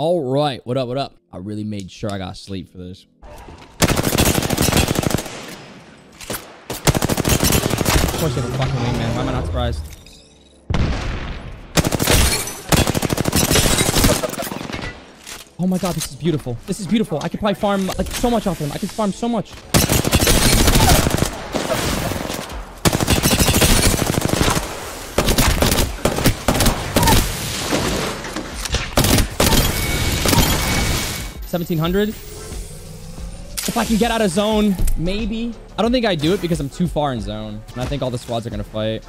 All right, what up, what up? I really made sure I got sleep for this. Of course you have a fucking wingman. Why am I not surprised? Oh my god, this is beautiful. This is beautiful. I could probably farm like so much off of him. I could farm so much. Seventeen hundred. If I can get out of zone, maybe. I don't think I do it because I'm too far in zone. And I think all the squads are gonna fight.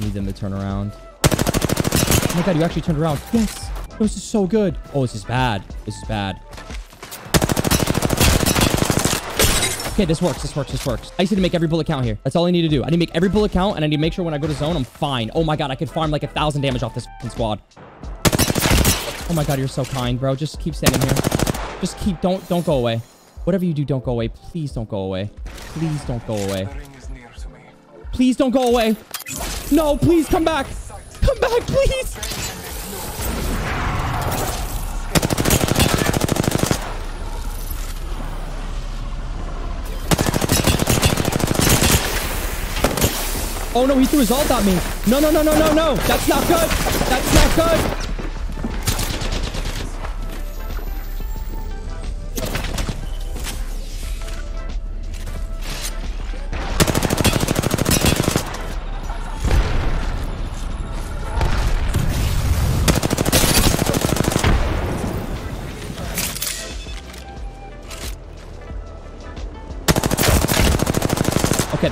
Need them to turn around. Oh my god, you actually turned around. Yes. This is so good. Oh, this is bad. This is bad. Okay, this works. This works. This works. I just need to make every bullet count here. That's all I need to do. I need to make every bullet count, and I need to make sure when I go to zone, I'm fine. Oh my god, I could farm like a thousand damage off this squad. Oh my god, you're so kind, bro. Just keep standing here. Just keep. Don't don't go away. Whatever you do, don't go away. Please don't go away. Please don't go away. Please don't go away. No, please come back. Come back, please. Oh no, he threw his ult at me. No, no, no, no, no, no. That's not good. That's not good.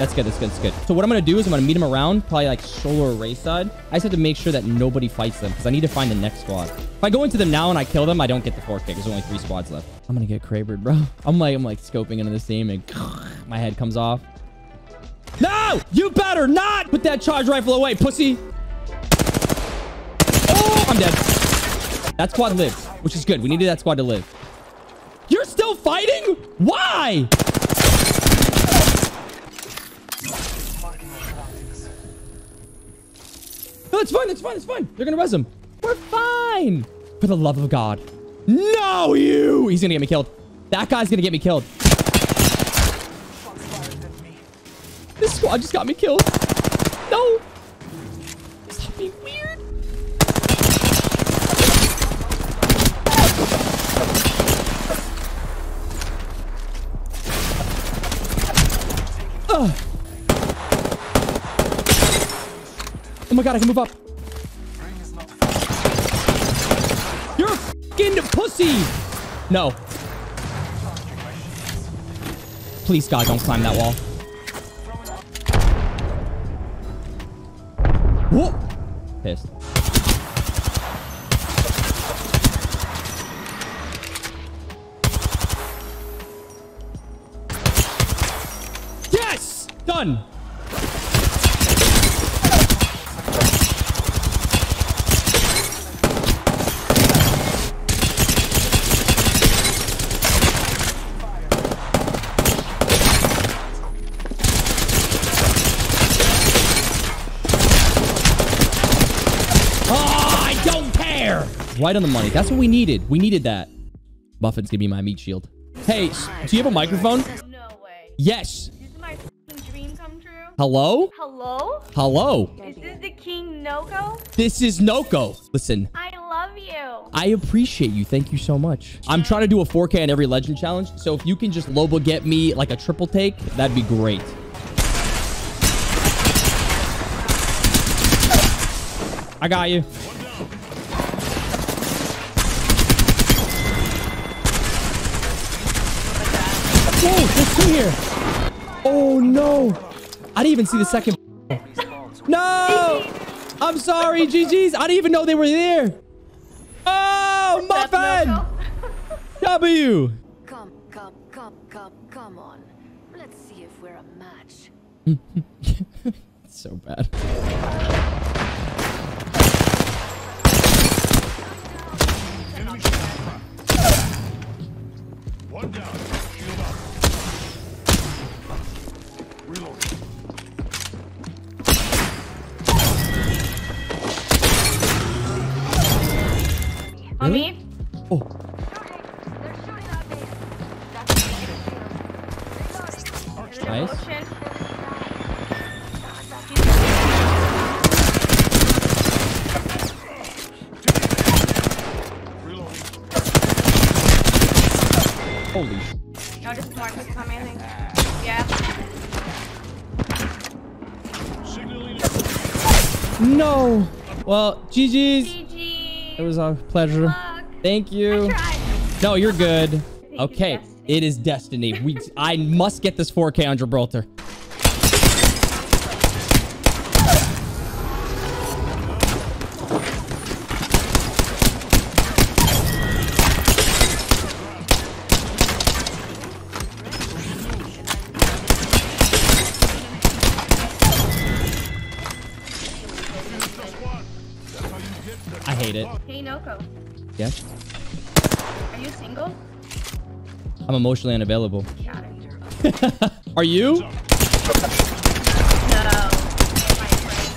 That's good. That's good. That's good. So what I'm gonna do is I'm gonna meet him around, probably like solar array side. I just have to make sure that nobody fights them because I need to find the next squad. If I go into them now and I kill them, I don't get the 4K. There's only three squads left. I'm gonna get Krabered, bro. I'm like, I'm like scoping into this team and my head comes off. No! You better not put that charge rifle away, pussy. Oh, I'm dead. That squad lived, which is good. We needed that squad to live. You're still fighting? Why? It's fine. It's fine. It's fine. They're gonna res him. We're fine. For the love of God. No, you. He's gonna get me killed. That guy's gonna get me killed. This squad just got me killed. No. Stop being weird. Ugh. Oh my god, I can move up. You're a fucking pussy. No. Please, God, don't climb that wall. Whoa. Pissed. Yes! Done! Oh, I don't care. Right on the money. That's what we needed. We needed that. Muffin's gonna be my meat shield. Hey, do you have a microphone? No way. Yes. This is my dream come true. Hello? Hello? Hello? Is this the king Noko? This is Noko. Listen, I love you. I appreciate you. Thank you so much. I'm trying to do a 4K on every legend challenge. So if you can just Loba get me like a triple take, that'd be great. I got you. Whoa, there's two here. Oh no. I didn't even see the second. No. I'm sorry, GG's. I didn't even know they were there. Oh, That's Muffin! W. Come, come, come, come, come on. Let's see if we're a match. So bad. One down. On Really? me? Oh, Nice. motion? Reloading. holy No. Well, GG's. GG. It was a pleasure. Thank you. No, you're good. Okay, it is destiny. We, I must get this 4K on Gibraltar. Yes, Are you single? I'm emotionally unavailable. Are you? No. My friend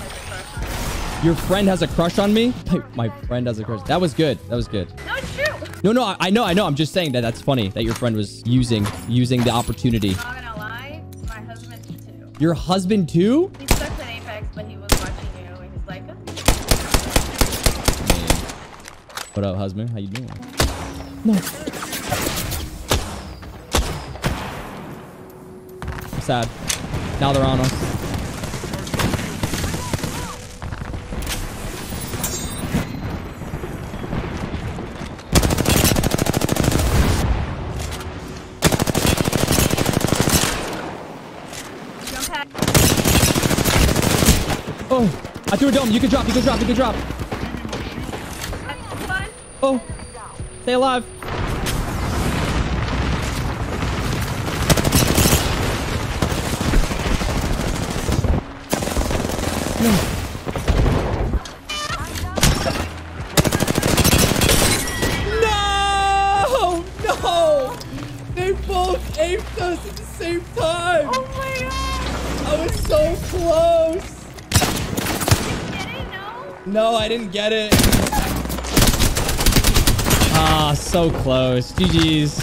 has a crush on Your friend has a crush on me? My friend has a crush. That was good. That was good. No, it's true. No, no, I, I know, I know. I'm just saying that that's funny that your friend was using using the opportunity. I'm Not gonna lie, my husband too. Your husband too? He sucks at Apex, but he What up, husband? How you doing? No. I'm sad. Now they're on us. Oh, I threw a dome. You can drop. You can drop. You can drop. Oh, stay alive. No! No! They both aped us at the same time! Oh my god. I was so close! It? No. No, I didn't get it. So close. GG's.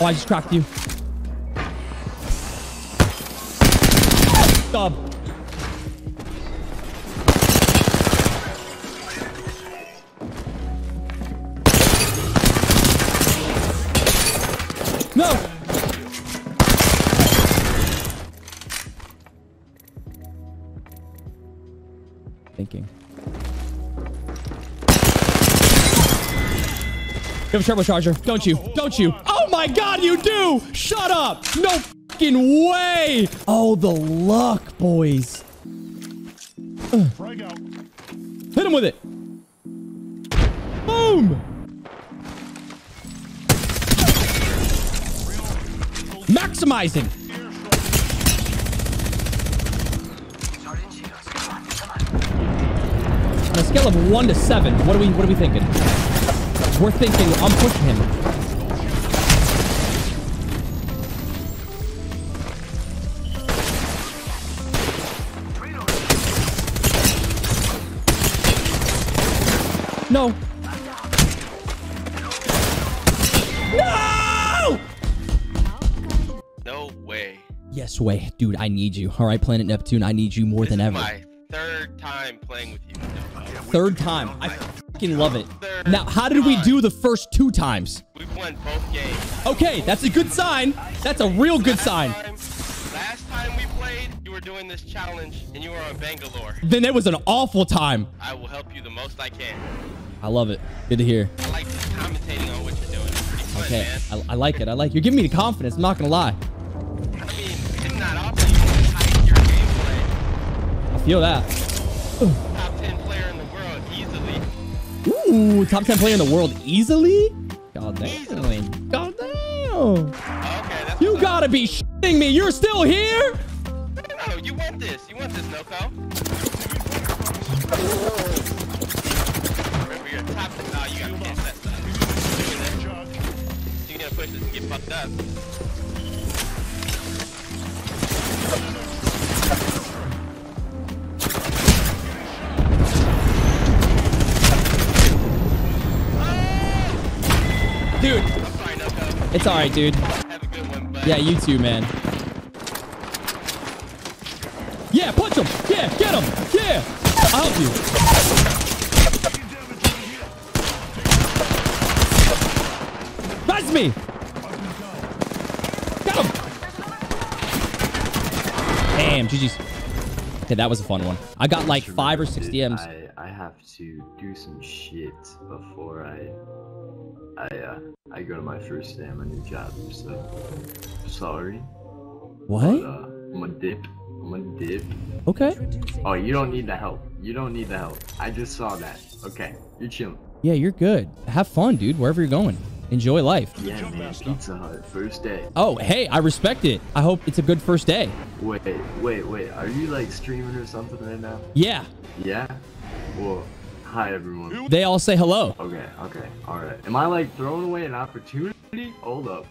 Oh, I just cracked you. Have a turbocharger, don't you? Don't you? Oh my god, you do! Shut up! No fucking way! Oh, the luck, boys. Hit him with it. Boom! Maximizing. On a scale of one to seven, what are we what are we thinking? We're thinking, I'm pushing him. No. No! No way. Yes way. Dude, I need you. All right, Planet Neptune, I need you more this than ever. my third time playing with you. Third time. I fucking love it. Oh, now, how did we do the first two times? We've won both games. Okay, that's a good sign. That's a real good sign. last time we played, you were doing this challenge and you were on Bangalore. Then it was an awful time. I will help you the most I can. I love it. Good to hear. I like commentating on what you're doing. It's pretty fun, Okay, man. I, I like it. I like You're giving me the confidence. I'm not going to lie. I mean, it's not often you your gameplay. I feel that. Top 10 player Ooh, top 10 player in the world easily? God damn. Easily. God damn. Okay, that's You gotta be shitting me. You're still here? No, you want this. You want this, Noko. Remember, you're top. Oh, you gotta push that stuff. You're gonna push this and get fucked up. Dude, I'm sorry, Noko. it's all right, dude. Have a good one. Yeah, you too, man. Yeah, punch him. Yeah, get him. Yeah. I'll help you. That's me. Got him. Damn, GG's. Okay, that was a fun one. I got like five or six DMs. I, I have to do some shit before I I uh I go to my first day on my new job. So sorry. But, What? uh, I'm a dip. I'm a dip. Okay. Oh, you don't need the help. You don't need the help. I just saw that. Okay, you're chilling. Yeah, you're good. Have fun, dude. Wherever you're going, enjoy life. Yeah, man. Pizza Hut, first day. Oh, hey, I respect it. I hope it's a good first day. Wait, wait, wait. Are you like streaming or something right now? Yeah, Yeah. Well, hi everyone. they all say hello. Okay, okay, alright. Am I like throwing away an opportunity? Hold up.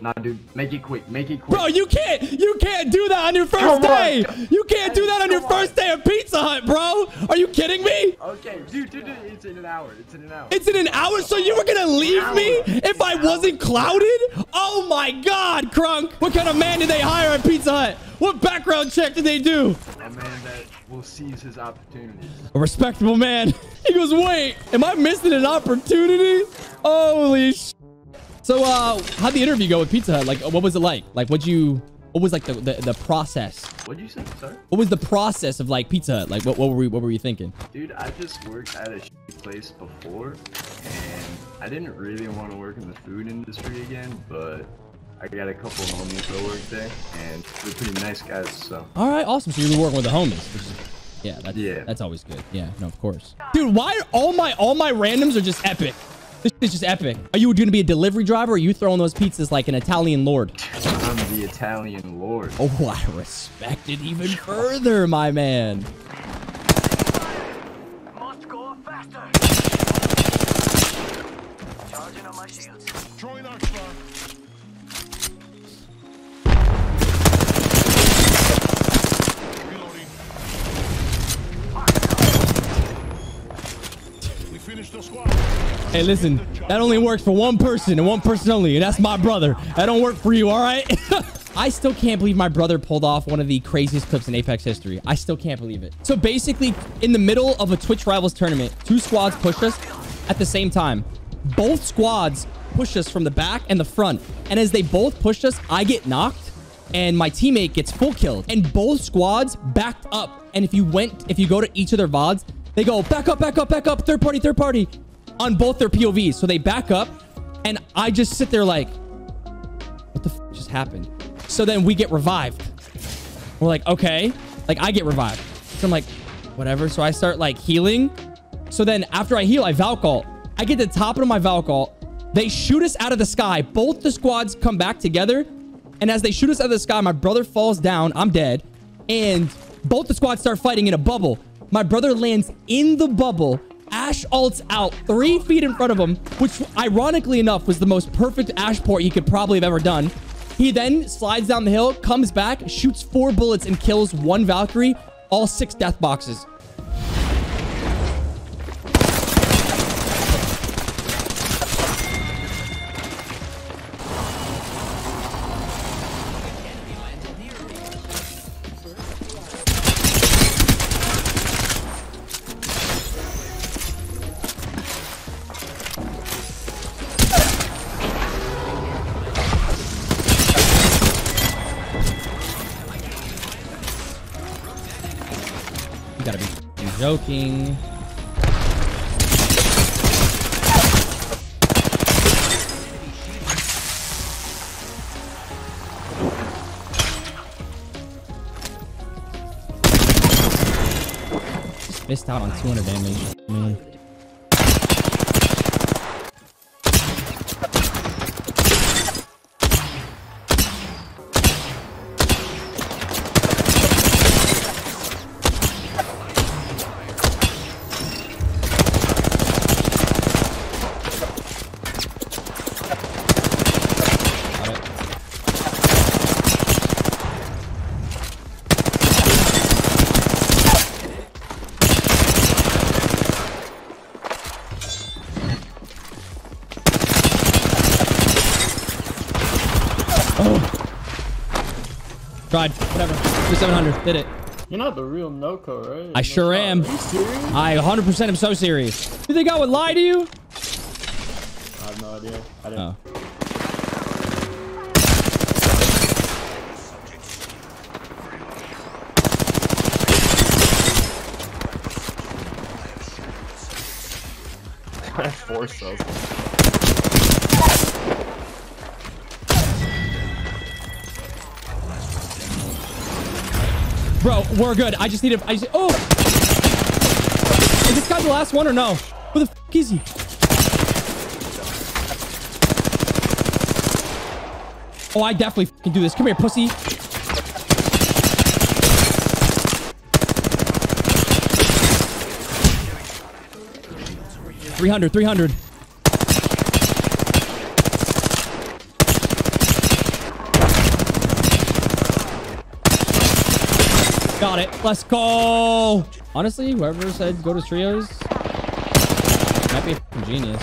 Nah, dude, make it quick, make it quick. Bro, you can't you can't do that on your first Come on. day. You can't do that on your on. first day of Pizza Hut, bro. Are you kidding me? Okay, dude, dude, dude, it's in an hour. It's in an hour. It's in an hour, so you were gonna leave me if I wasn't clouded? Oh my god, Crunk. What kind of man did they hire at Pizza Hut? What background check did they do? A man that will seize his opportunities. A respectable man. He goes, wait, am I missing an opportunity? Holy sh. So, uh, how'd the interview go with Pizza Hut? Like, what was it like? Like, what'd you, what was like the, the, the process? What'd you say, sir? What was the process of like Pizza Hut? Like, what, what were we, what were you thinking? Dude, I just worked at a shitty place before, and I didn't really want to work in the food industry again, but I got a couple of homies that work there, and they're pretty nice guys, so. All right, awesome. So you're working with the homies. Yeah, that's, Yeah. that's always good. Yeah, no, of course. Dude, why are all my all my randoms are just epic? This is just epic. Are you going to be a delivery driver or are you throwing those pizzas like an Italian lord? I'm the Italian lord. Oh, I respect it even further, my man. Hey, listen, that only works for one person and one person only, and that's my brother. That don't work for you, all right? I still can't believe my brother pulled off one of the craziest clips in Apex history. I still can't believe it. So basically, in the middle of a Twitch Rivals tournament, two squads pushed us at the same time. Both squads push us from the back and the front. And as they both pushed us, I get knocked and my teammate gets full killed. And both squads backed up. And if you went, if you go to each of their VODs, they go back up, back up, back up, third party, third party on both their POVs. So they back up and I just sit there like, what the just happened? So then we get revived. We're like, okay. Like I get revived. So I'm like, whatever. So I start like healing. So then after I heal, I Valk ult. I get the top of my Valk ult. They shoot us out of the sky. Both the squads come back together. And as they shoot us out of the sky, my brother falls down. I'm dead. And both the squads start fighting in a bubble. My brother lands in the bubble. Ash ults out three feet in front of him, which ironically enough was the most perfect Ash port he could probably have ever done. He then slides down the hill, comes back, shoots four bullets, and kills one Valkyrie, all six death boxes. Joking. Missed out on 200 damage. Did it. You're not the real Noko, right? I sure am. Are you serious? I 100% am so serious. You think I would lie to you? I have no idea. I didn't. Oh. Four cells. We're good. I just need to. I just. Oh! Is this guy the last one or no? Who the is he? Oh, I definitely can do this. Come here, pussy. Three hundred, three hundred. Got it. Let's go. Honestly, whoever said go to trios might be a genius.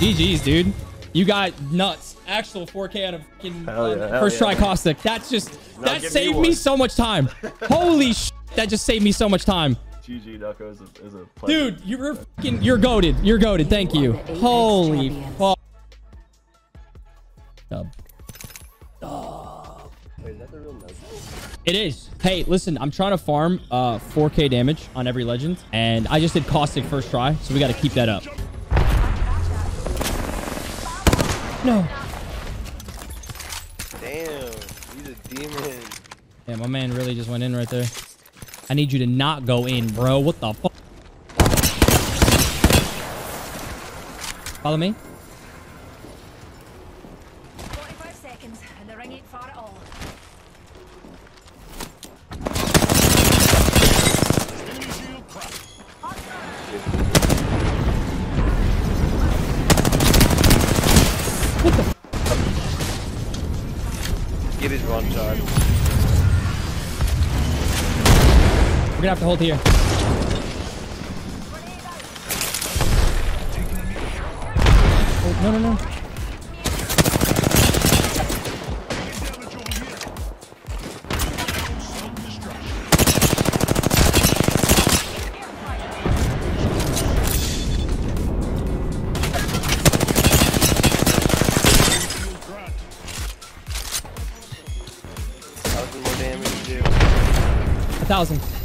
GG's, dude. You got nuts. Actual 4K on a fucking Hell yeah, on first yeah. try caustic. That's just that give me saved me so much time. Holy sh! That just saved me so much time. GG Ducko is a, is a. Dude, you're fucking, you're goaded. You're goaded. Thank you. Are the Apex Holy champions. fuck. Dub. It is. Hey, listen, I'm trying to farm uh 4k damage on every legend, and I just did caustic first try, so we got to keep that up. No. Damn, he's a demon. Yeah, my man really just went in right there. I need you to not go in, bro. What the fuck? Follow me. To hold here. Oh, no, no, no. Damage over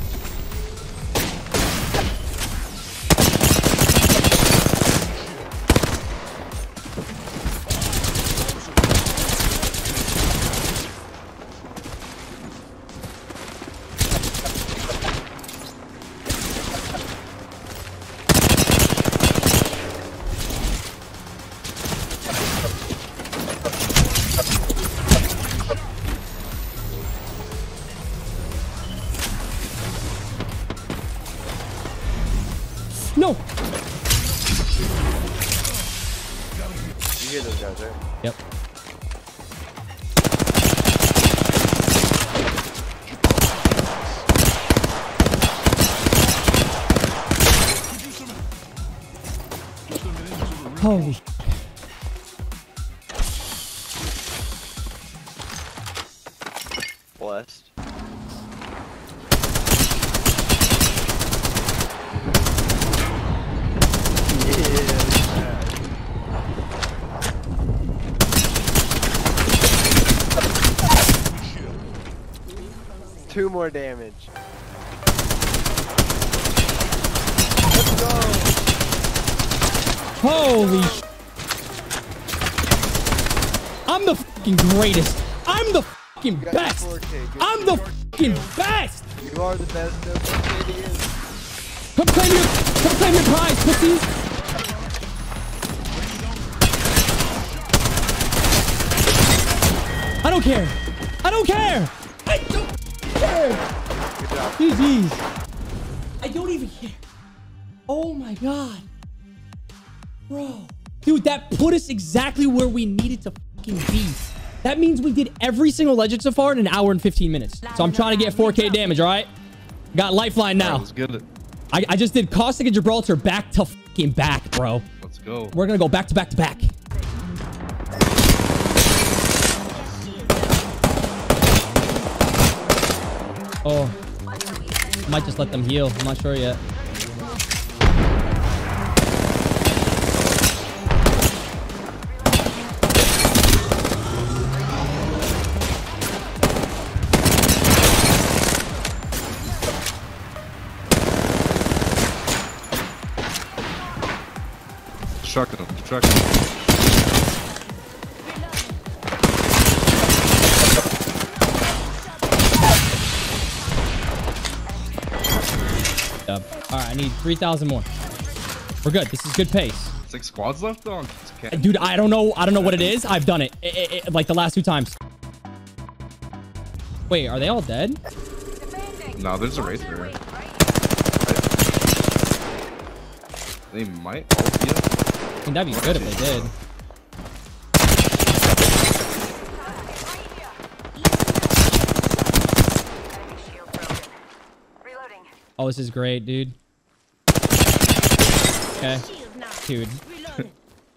more damage. Let's go. Holy sh I'm the fucking greatest. I'm the fucking best. your 4K. Good I'm the fucking best. You are the best. No. Come claim your, come claim your prize, pussies. We needed to fucking be. That means we did every single legend so far in an hour and 15 minutes. So I'm trying to get 4k damage, all right? Got lifeline now. Let's get it. I, I just did Caustic and Gibraltar back to fucking back, bro. Let's go. We're gonna go back to back to back. Oh. Might just let them heal. I'm not sure yet. Distracting him. Distracting him. Dub. All right, I need 3,000 more. We're good. This is good pace. Six squads left though. Okay. Dude, I don't know. I don't know what it is. I've done it. I- I- I- like the last two times. Wait, are they all dead? No, there's a race there. They might all be up. I mean, that'd be good if they did. Oh, this is great, dude. Okay. Dude.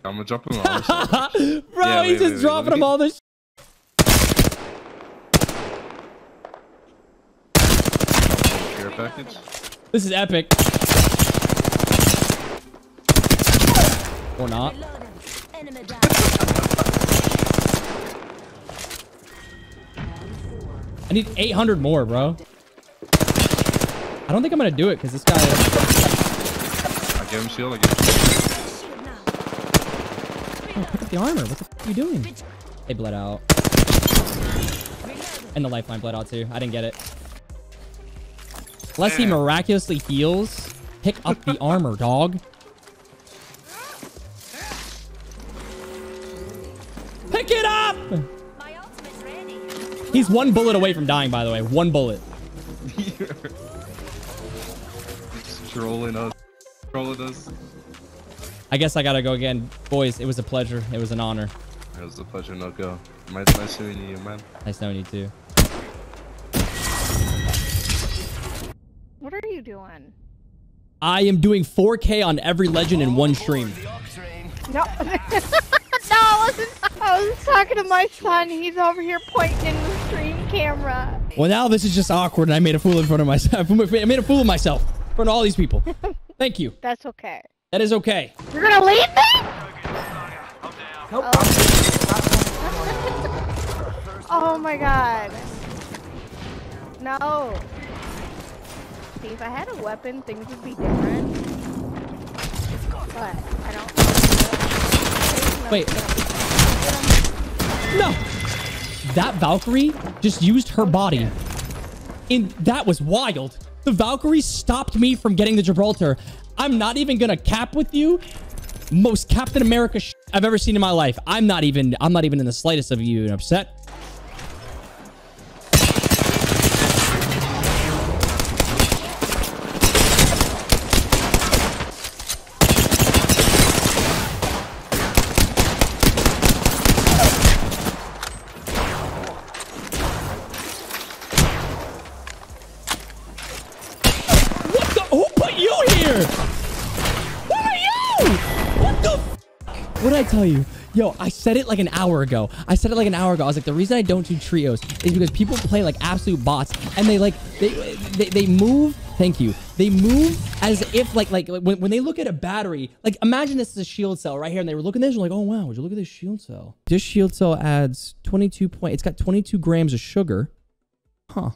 I'm gonna jump him on the other side. Bro, Yeah, he's wait, just wait, wait, dropping them me- all this. Care package. This is epic. Or not. I need 800 more, bro. I don't think I'm gonna do it because this guy. I give him shield. I him. Oh, pick up the armor. What the f are you doing? They bled out. And the lifeline bled out too. I didn't get it. Unless he eh. miraculously heals, pick up the armor, dog. He's one bullet away from dying, by the way. One bullet. Just trolling us. Trolling us. I guess I gotta go again. Boys, it was a pleasure. It was an honor. It was a pleasure, Noko. Nice, nice seeing you, man. Nice knowing you too. What are you doing? I am doing 4K on every legend in one stream. No. no, I wasn't. I was talking to my son. He's over here pointing in the stream camera. Well, now this is just awkward, and I made a fool in front of myself. I made a fool of myself in front of all these people. Thank you. That's okay. That is okay. You're gonna leave me? Oh my god. No. See, if I had a weapon, things would be different. But I don't. Wait. No. That Valkyrie just used her body. And that was wild. The Valkyrie stopped me from getting the Gibraltar. I'm not even gonna cap with you. Most Captain America I've ever seen in my life. I'm not even I'm not even in the slightest of you upset. What did I tell you? Yo, I said it like an hour ago. I said it like an hour ago. I was like, the reason I don't do trios is because people play like absolute bots, and they like they they, they move. Thank you. They move as if like like when, when they look at a battery. Like imagine this is a shield cell right here, and they were looking at this, and like, oh wow, would you look at this shield cell? This shield cell adds 22 point. It's got 22 grams of sugar. Huh.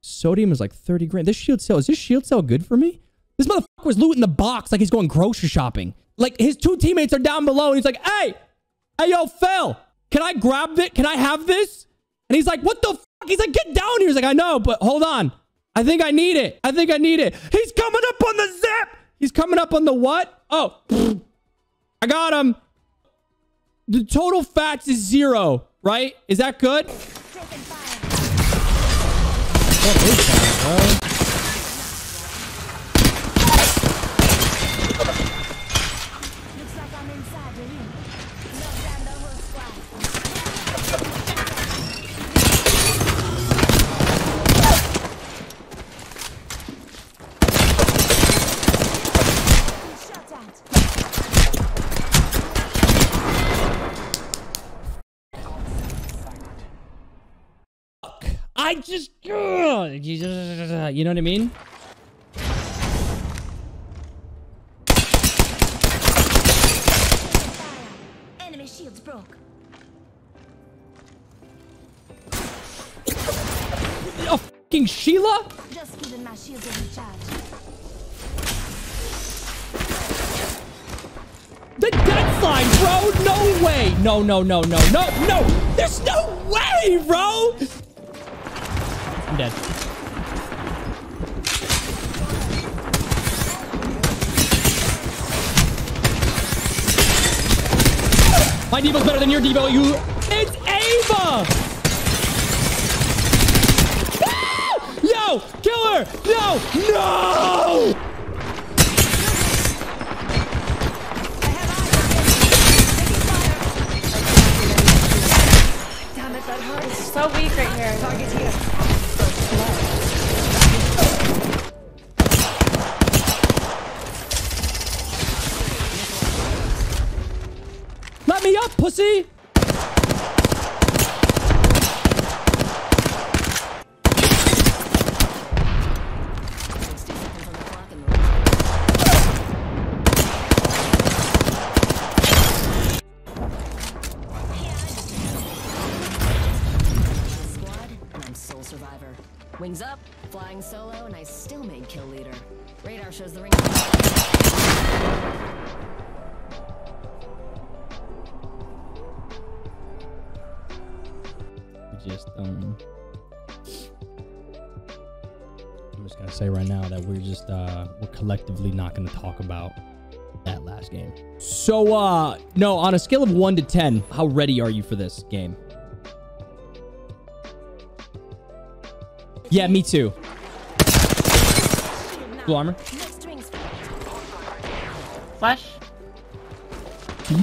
Sodium is like 30 grand. This shield cell, is this shield cell good for me? This motherfucker was looting the box like he's going grocery shopping. Like his two teammates are down below and he's like, hey, hey, yo, Phil, can I grab it? Can I have this? And he's like, what the fuck? He's like, get down here. He's like, I know, but hold on. I think I need it. I think I need it. He's coming up on the zip. He's coming up on the what? Oh, I got him. The total fats is zero, right? Is that good? What is that, bro? I just, ugh, you know what I mean? Enemy shields broke. Oh, fucking Sheila? Just giving my shields a recharge. The death line, bro. No way. No, no, no, no, no, no. There's no way, bro. I'm dead. My Devo's better than your Devo. You. It's Ava. Ah! Yo, kill her. No, no. Damn it, that hurts. So weak right here. Target here. Pussy. Survivor. Wings up, flying solo, and I still made kill leader. Radar shows the ring. Um I'm just gonna say right now that we're just uh we're collectively not gonna talk about that last game. So uh no, on a scale of one to ten, how ready are you for this game? Yeah, me too. Blue armor. Flash.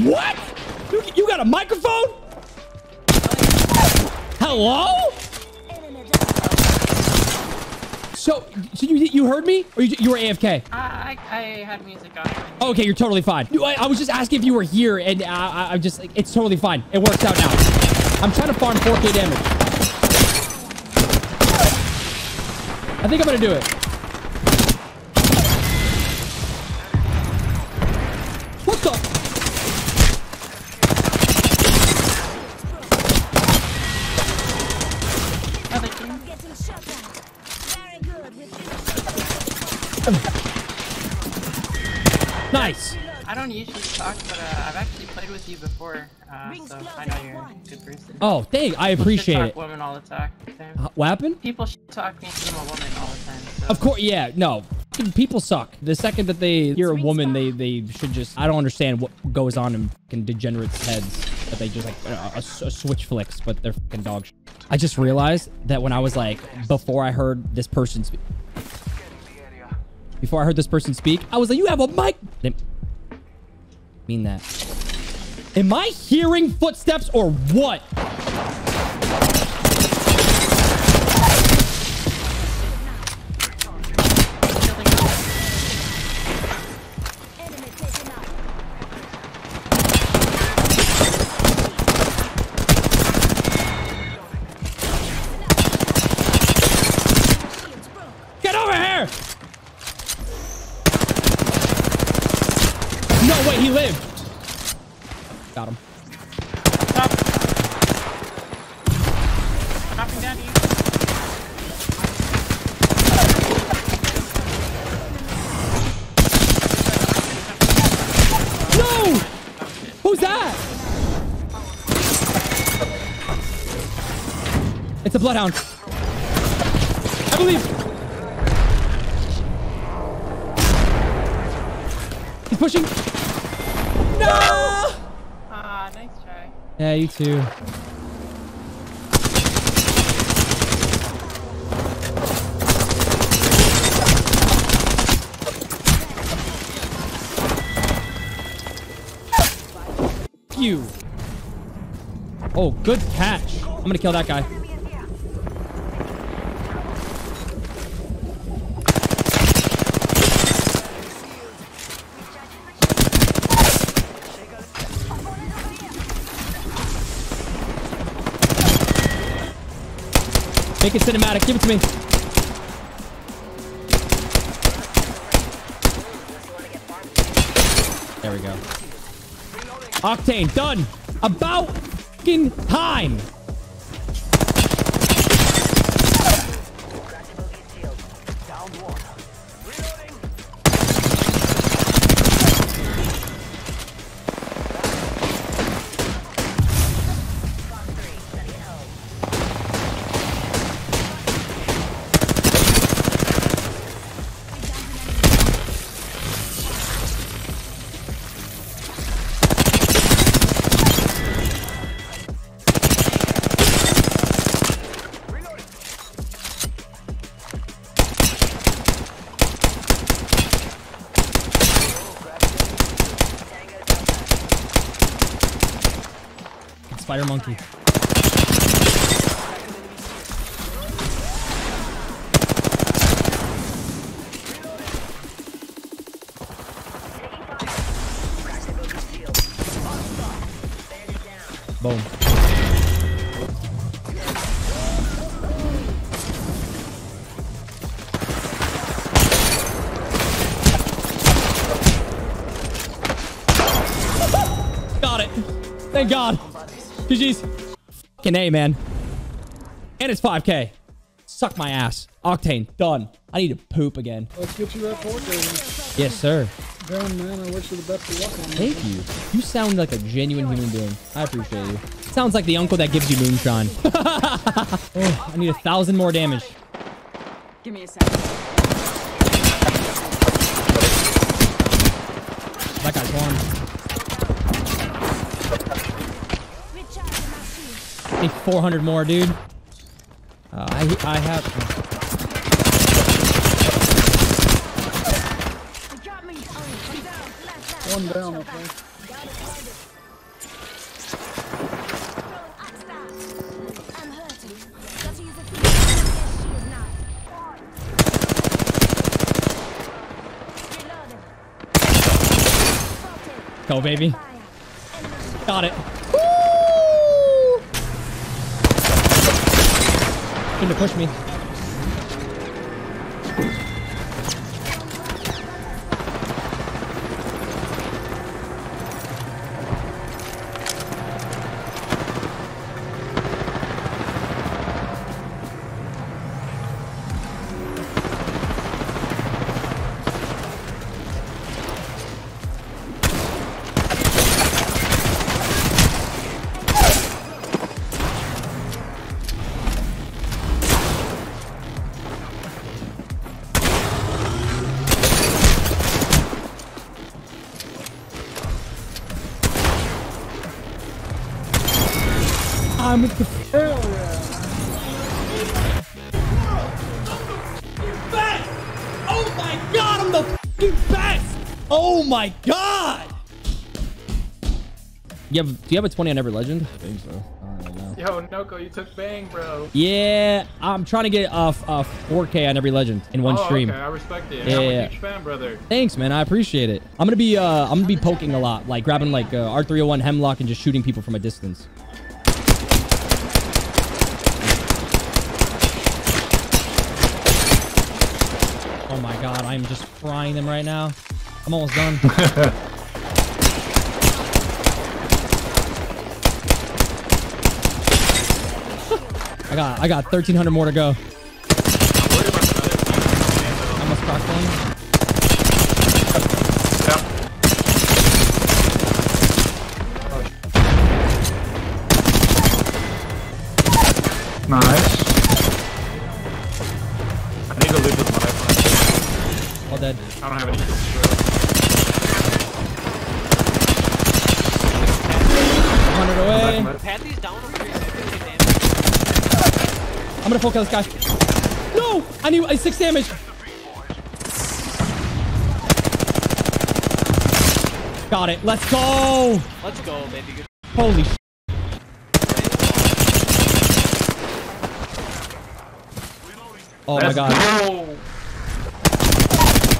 What? You, you got a microphone? Hello? So, so you you heard me, or you, you were AFK? I, I, I had music on. Oh, okay, you're totally fine. I, I was just asking if you were here, and uh, I, I'm just like, it's totally fine. It works out now. I'm trying to farm 4k damage. I think I'm gonna do it. Nice. I don't usually talk, but uh, I've actually played with you before, uh, so I know you're a good person. Oh, dang, I appreciate talk it. women all the time. time. Uh, What happened? People shit talk me because I'm a woman all the time. So. Of course, yeah, no. People suck. The second that they hear a woman, they they should just. I don't understand what goes on in fucking degenerates' heads. That they just like uh, a, a switch flicks, but they're fucking dog. Shit. I just realized that when I was like before I heard this person speak, before I heard this person speak, I was like, "You have a mic." Mean that. Am I hearing footsteps or what? enemy taken out. Shields broke. Get over here! No, wait, he lived. Got him. Stop. Dropping down to you. It's a bloodhound. I believe. He's pushing. No! Ah, nice try. Yeah, you too. You. Oh, good catch. I'm gonna kill that guy. Make it cinematic. Give it to me. There we go. Octane, done. About fucking time. Fucking A, man. And it's 5K. Suck my ass. Octane, done. I need to poop again. Let's get you that port baby. Yes, sir. Damn, man, I wish you the best of luck on Thank you. You sound like a genuine human being. I appreciate you. Sounds like the uncle that gives you moonshine. oh, I need a thousand more damage. Give me a second. That guy's one. Need 400 more, dude. Uh, I I have. One down, okay. Go, baby. Got it. Need to push me. Do you have a 20 on every legend? I think so. I don't know. Yo, Noko, you took bang, bro. Yeah, I'm trying to get a, a 4K on every legend in one oh, stream. Okay, I respect it. Yeah, I'm yeah, a yeah. huge fan, brother. Thanks, man. I appreciate it. I'm gonna be uh, I'm gonna be poking a lot, like grabbing like uh, R301 Hemlock and just shooting people from a distance. Oh my god, I'm just frying them right now. I'm almost done. I got I got 1300 more to go. Almost cracked one. Nice. I need to live with my life. All dead. I don't have any gonna full kill this guy. No! I need uh, six damage. Got it. Let's go. Let's go, baby. Good. Holy sh Oh my Let's god. go.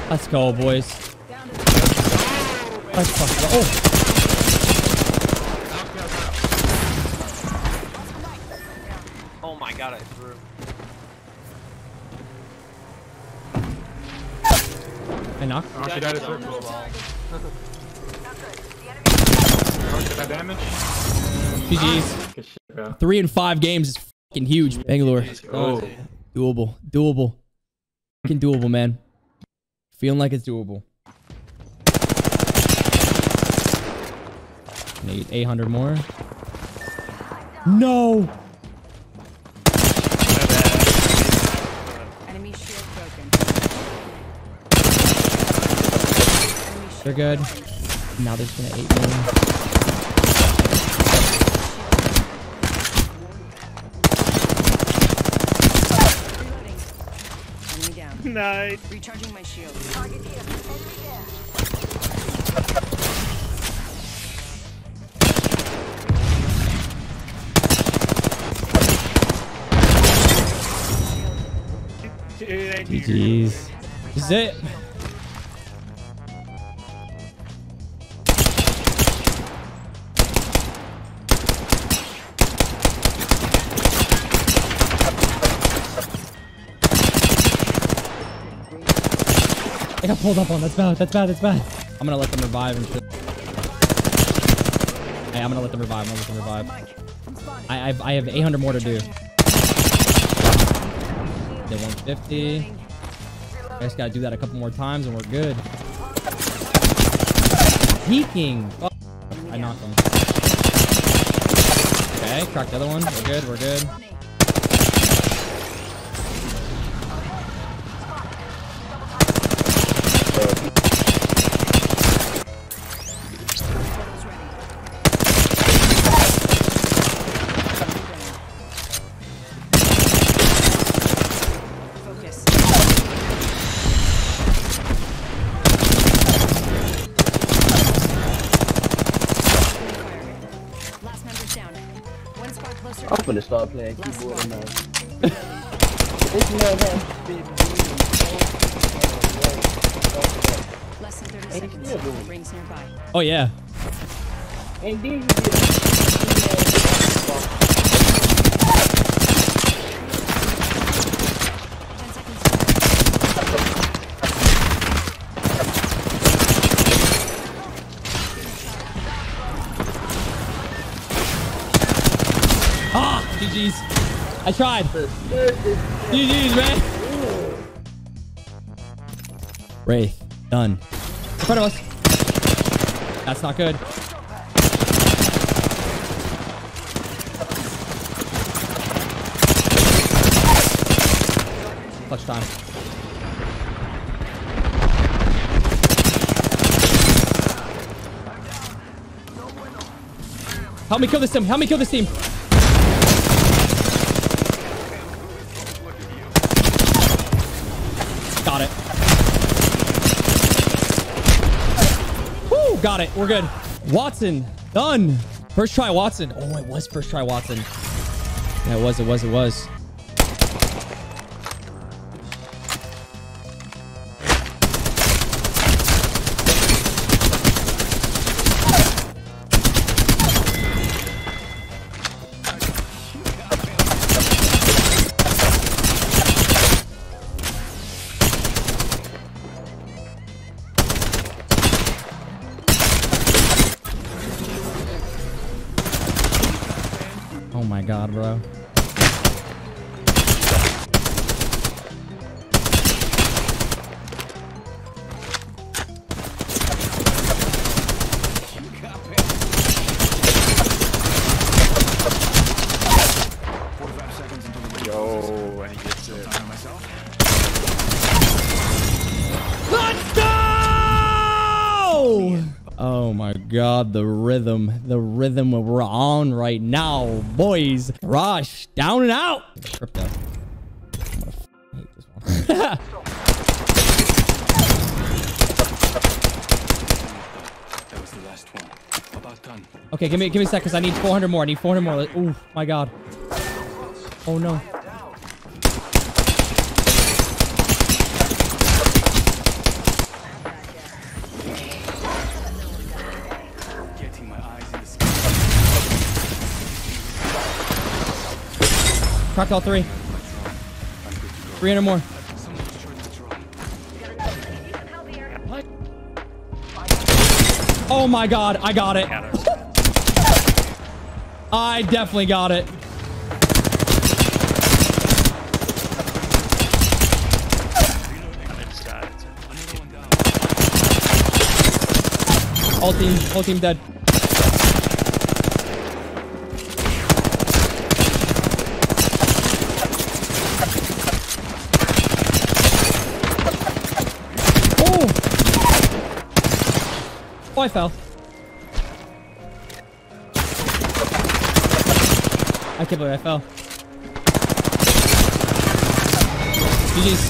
Let's go, boys. Let's fucking go. Oh. Oh my god, I I knocked. Oh, she died at circle. Oh, did I damage? GG's. Good shit, bro. Three and five games is fucking huge. Bangalore. Oh. Doable. Doable. Fucking doable, man. Feeling like it's doable. Need 800 more. No! Enemy shield broken. They're good. Now there's gonna eight more. Enemy down. Nice. Recharging my shield. Target here. Enemy GG's. This is it. I got pulled up on. That's bad. That's bad. That's bad. I'm gonna let them revive and shit. Hey, I'm gonna let them revive. I'm gonna let them revive. I I've, I have 800 more to do. Did 150. I just gotta do that a couple more times and we're good. Peeking. Fuck. I knocked him. Okay, cracked the other one. We're good. We're good. Gonna start playing Last keyboard squad. now. this man has been Less than 30 seconds. Rings nearby. Oh yeah. And then you get Ten seconds. Ah, GG's. I tried. GG's, man. Wraith, done. In front of us. That's not good. Clutch time. Help me kill this team. Help me kill this team. Got it. Woo, got it. We're good. Watson, done. First try Watson. Oh, it was first try Watson. Yeah, it was, it was, it was. Oh my god, the rhythm. The rhythm we're on right now, boys. Rush, down and out. Crypto. That was the last one. About done. okay, give me give me a sec, because I need 400 more. I need 400 more. Oh my god. Oh no. Cracked all three. 300 more. Oh my god, I got it. I definitely got it. All team, all team dead. Oh! Oh, I fell. I can't believe I fell. GG's.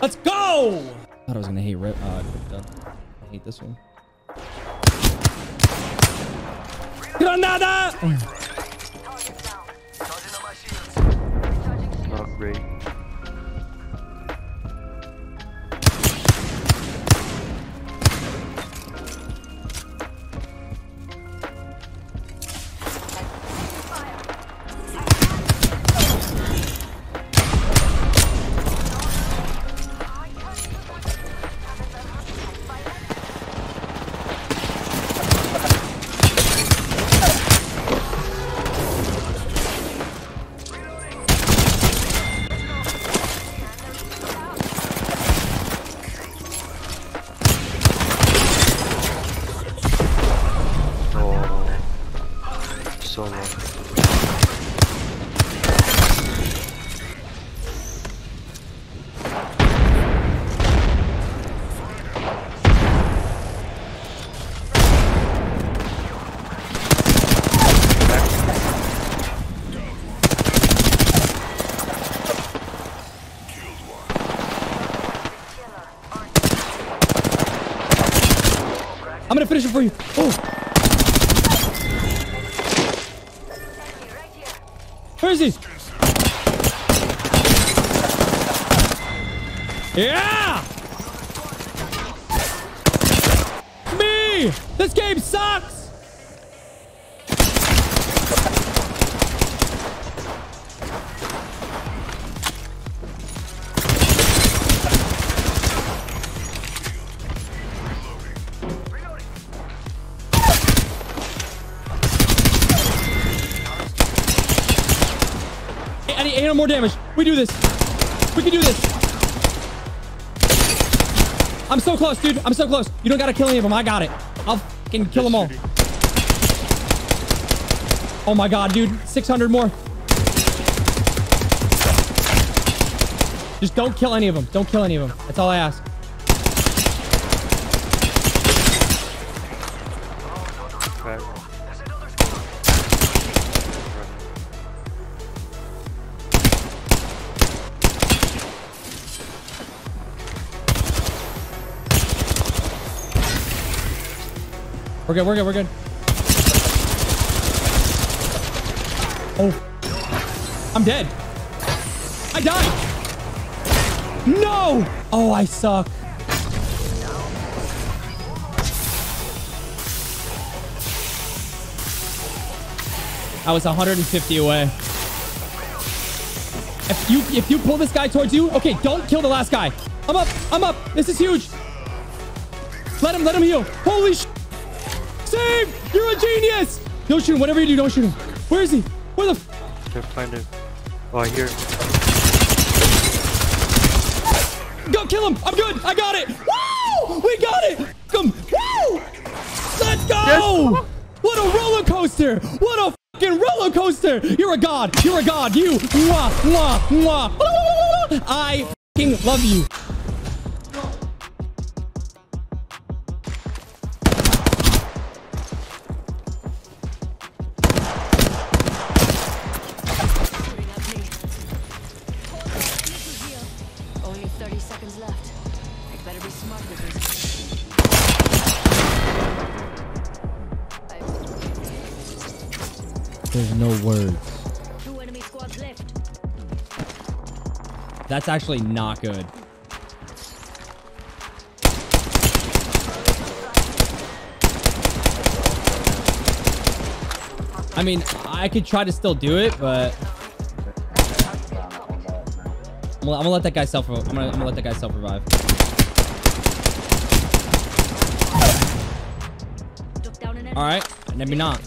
Let's go! I thought I was gonna hate rip. Uh. I hate this one. Granada! Not great. Finish it for you. Oh. Where is he? Yeah! More damage. We do this. We can do this. I'm so close, dude. I'm so close. You don't gotta kill any of them. I got it. I'll fucking kill them all. Oh my god, dude. 600 more. Just don't kill any of them. Don't kill any of them. That's all I ask. We're good, we're good, we're good. Oh. I'm dead. I died. No! Oh, I suck. I was 150 away. If you if you pull this guy towards you, okay, don't kill the last guy. I'm up. I'm up. This is huge. Let him let him heal. Holy sh! You're a genius! Don't shoot him. Whatever you do, don't shoot him. Where is he? Where the? F Can't find him. Oh, I hear. Go kill him. I'm good. I got it. Woo! We got it. Come. Woo! Let's go! What a roller coaster! What a fucking roller coaster! You're a god. You're a god. You. Mwah, mwah, mwah. I fucking love you. That's actually not good. I mean, I could try to still do it, but I'm gonna, I'm gonna let that guy self. I'm gonna, I'm gonna let that guy self revive. Took down an enemy. All right, maybe not.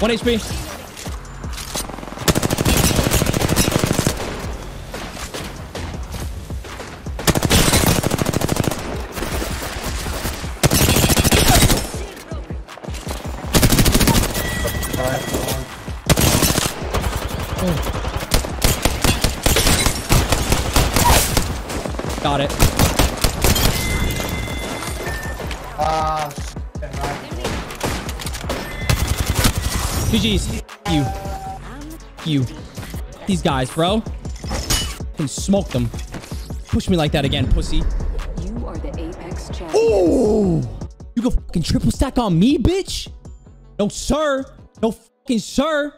One HP. GG's. You. You. These guys, bro. Can smoke them. Push me like that again, pussy. You are the Apex champion. Oh! You go fucking triple stack on me, bitch? No, sir. No fucking sir.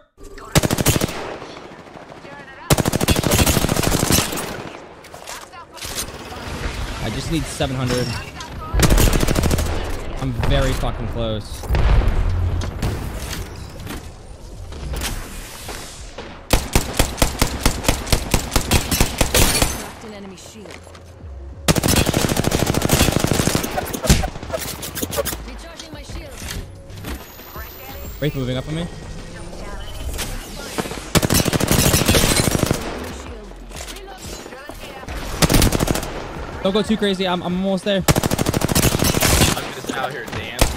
I just need 700. I'm very fucking close. Wraith moving up on me. Don't go too crazy. I'm, I'm almost there. I'm just out here dancing.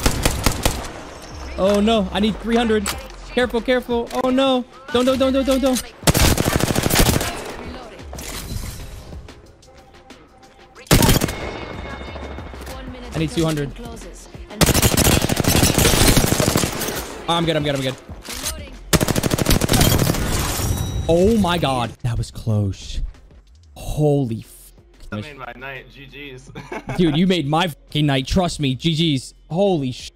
Oh no, I need 300. Careful, careful. Oh no. Don't, don't, don't, don't, don't, don't. I need 200. Closes. Oh, I'm good, I'm good, I'm good. Oh my god. That was close. Holy f I made my night. GG's. Dude, you made my fucking night. Trust me. GG's. Holy sh.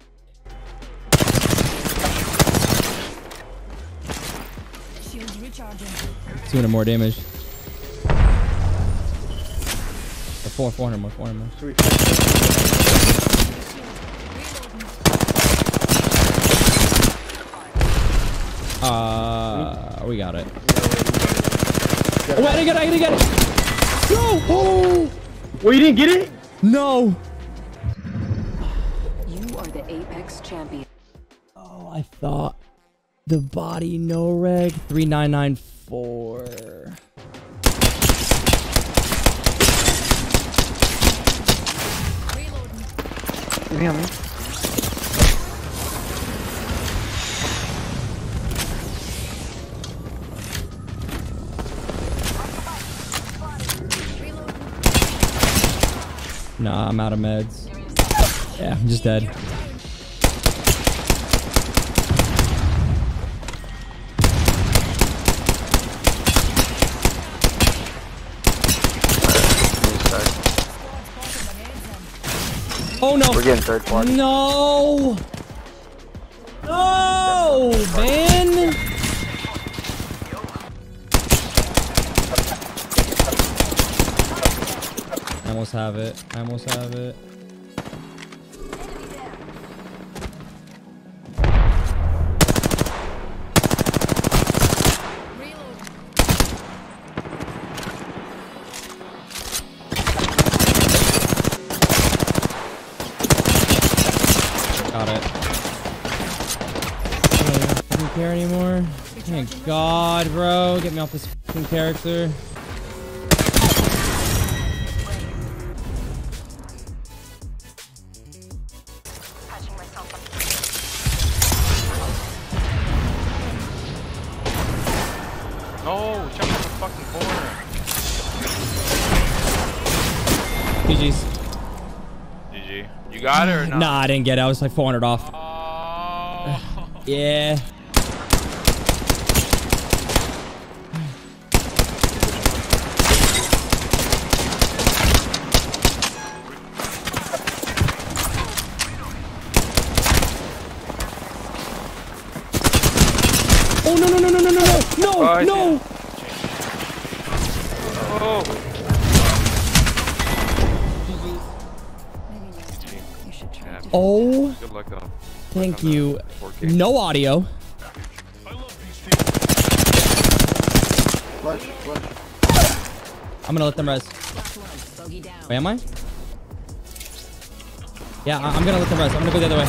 Shields recharging. 200 more damage. Or four, 400 more, 400 more. Uh, we got it. Oh, I didn't get it, I didn't get it. No! Oh! Well, you didn't get it? No! You are the Apex champion. Oh, I thought the body no reg 3994. Give Nah, I'm out of meds. Yeah, I'm just dead. Oh no! We're getting third party. No! No, man! Almost have it. I almost have it. Got it. Don't care anymore. Thank God, bro. Get me off this character. Got it or not? Nah, I didn't get it. I was like 400 off. Oh. Yeah. Thank you. No audio. I'm gonna let them res. Wait, am I? Yeah, I- I'm gonna let them res. I'm gonna go the other way.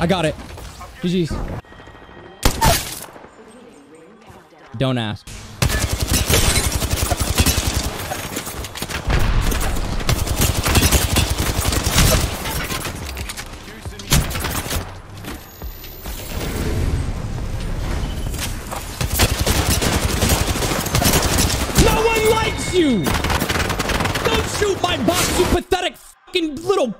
I got it. GG's. Don't ask. No one likes you! Don't shoot my box, you pathetic fucking little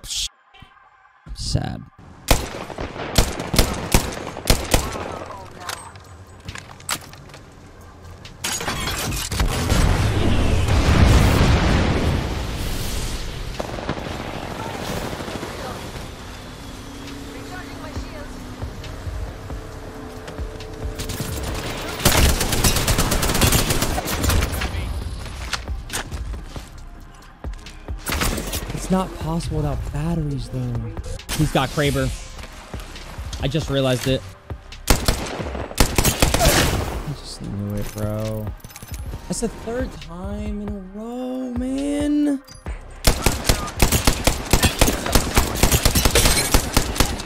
possible without batteries, though. He's got Kraber. I just realized it. I just knew it, bro. That's the third time in a row, man.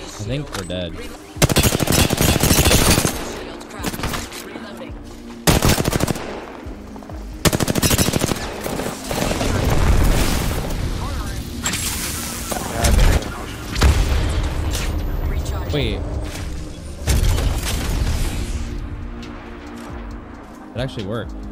I think we're dead. Actually worked.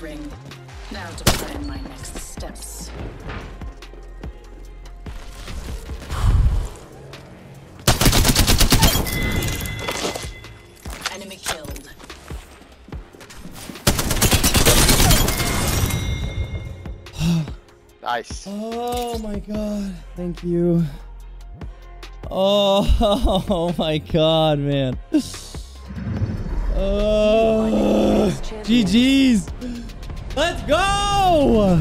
Inside ring. Now to plan my next steps. Enemy killed. Nice. Oh my god. Thank you. Oh, oh my god, man. Oh, uh, GG's. Let's go.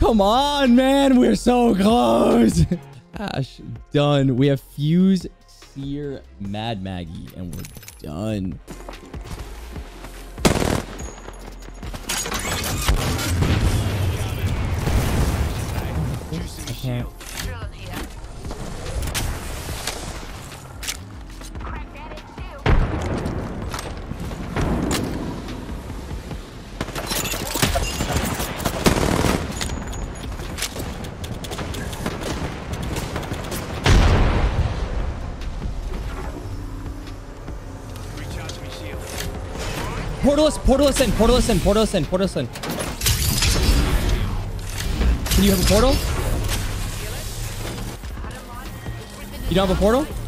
Come on, man. We're so close. Gosh, done. We have Fuse, Seer, Mad Maggie, and we're done. I can't. Portalist, portalist, portal us in, portalist, us in, portal in, portal in. Can you have a portal? You don't have a portal?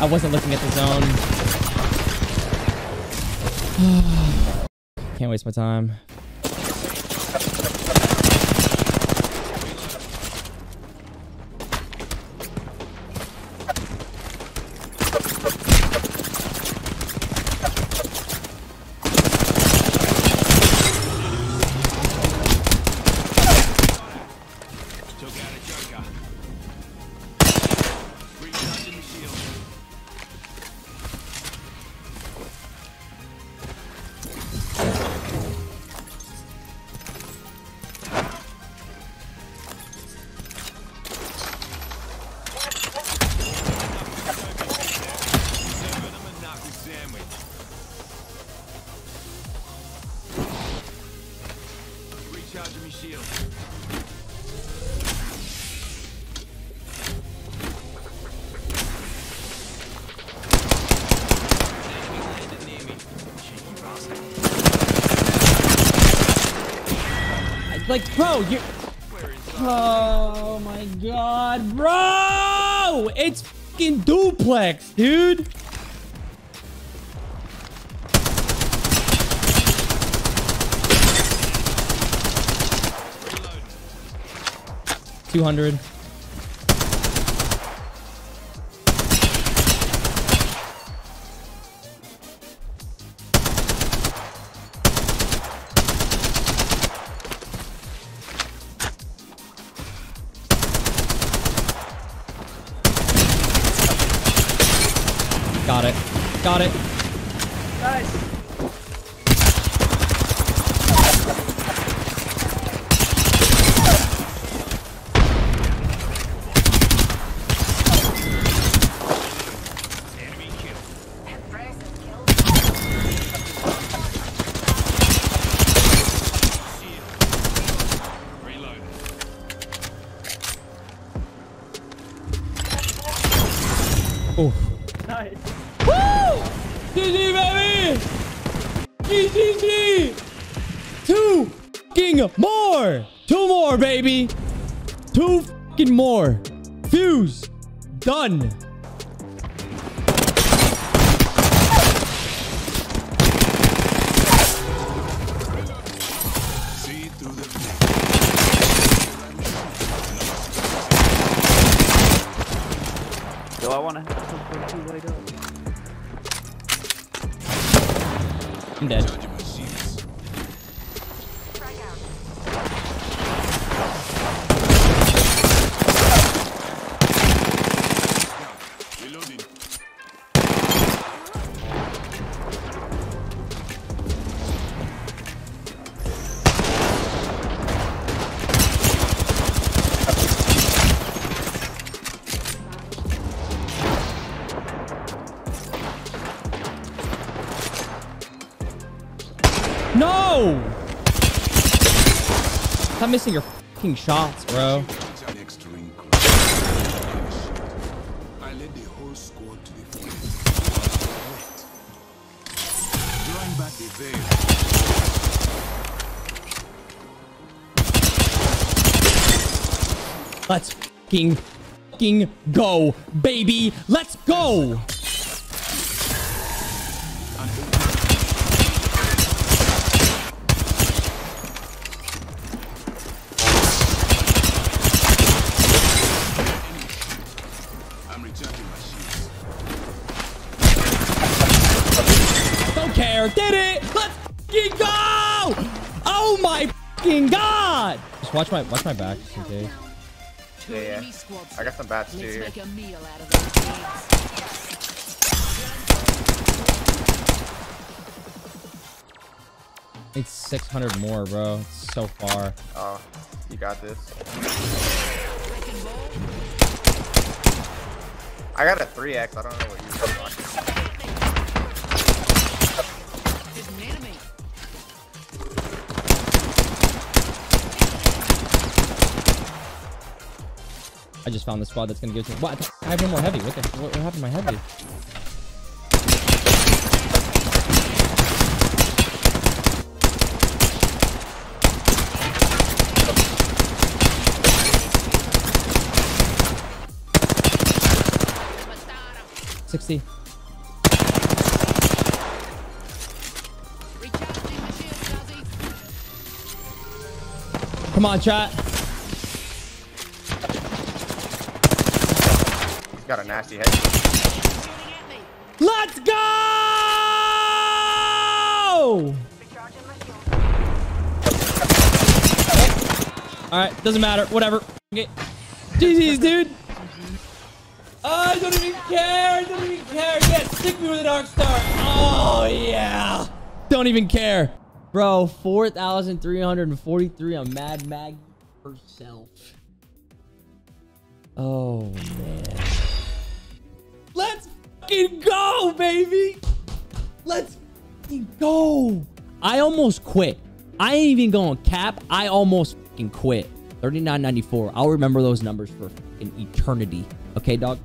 I wasn't looking at the zone. Can't waste my time. You're... Oh my god, bro! It's fucking duplex, dude! Two hundred. Oh. Nice. Woo! GG, baby! GGG! Two fucking more! Two more, baby! Two fucking more. Fuse. Done. I'm dead. Missing your fucking shots, bro. Let's fucking fucking go, baby. Let's go. Watch my watch my back just in case. Yeah, yeah. I got some bats too here. make a meal out of those pigs. It's 600 more, bro. It's so far. Oh, you got this. I got a 3x. I don't know what you're talking I just found the spot that's gonna give me. What? I have no more heavy. What the? What, what happened to my heavy? 60. Come on, chat. Got a nasty head. Let's go! All right, doesn't matter. Whatever. Okay. GG's, dude. Oh, I don't even care. I don't even care. Yeah, stick me with a dark star. Oh, yeah. Don't even care. Bro, 4,343 on Mad Mag herself. Oh, man. Fucking go, baby. Let's go. I almost quit. I ain't even going cap. I almost fucking quit. 39.94. I'll remember those numbers for fucking eternity. Okay, dog?